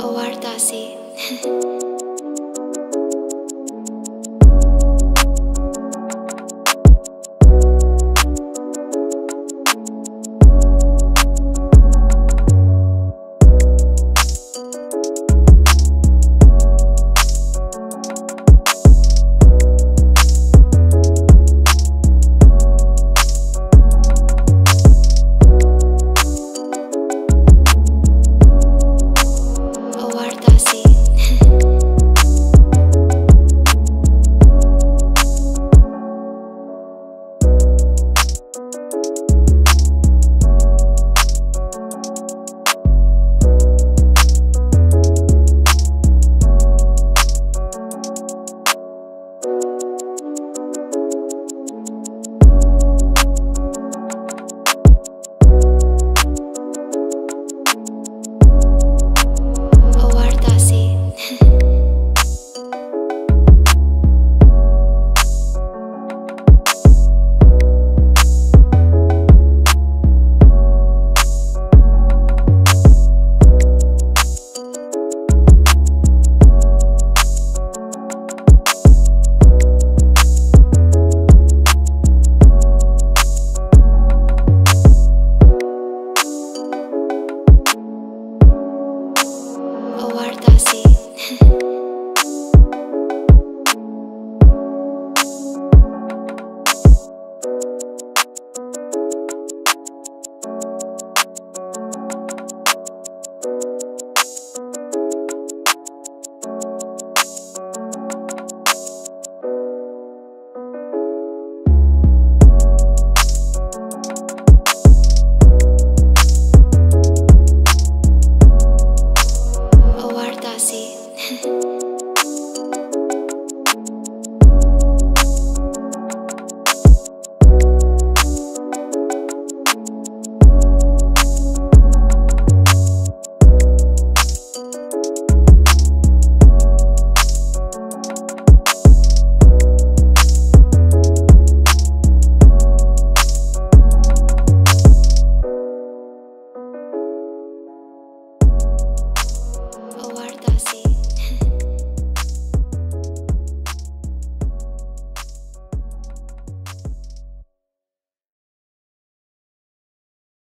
Awardasi. Artasi.